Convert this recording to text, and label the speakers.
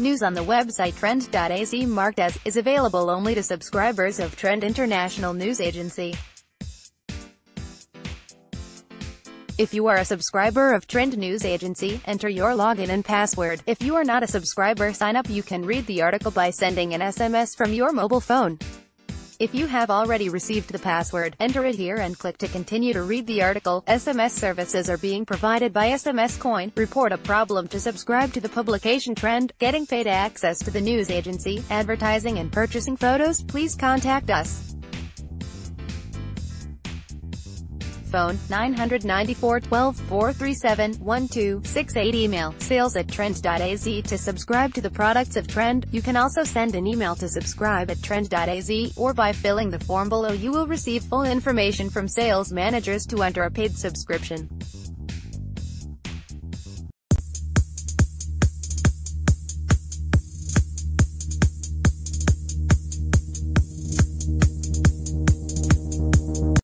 Speaker 1: News on the website trend.az marked as, is available only to subscribers of Trend International News Agency. If you are a subscriber of Trend News Agency, enter your login and password. If you are not a subscriber sign up you can read the article by sending an SMS from your mobile phone. If you have already received the password, enter it here and click to continue to read the article. SMS services are being provided by SMS Coin. Report a problem to subscribe to the publication trend. Getting paid access to the news agency, advertising and purchasing photos, please contact us. Phone 994 12 437 1268 Email sales at trend.az to subscribe to the products of Trend. You can also send an email to subscribe at trend.az or by filling the form below you will receive full information from sales managers to enter a paid subscription.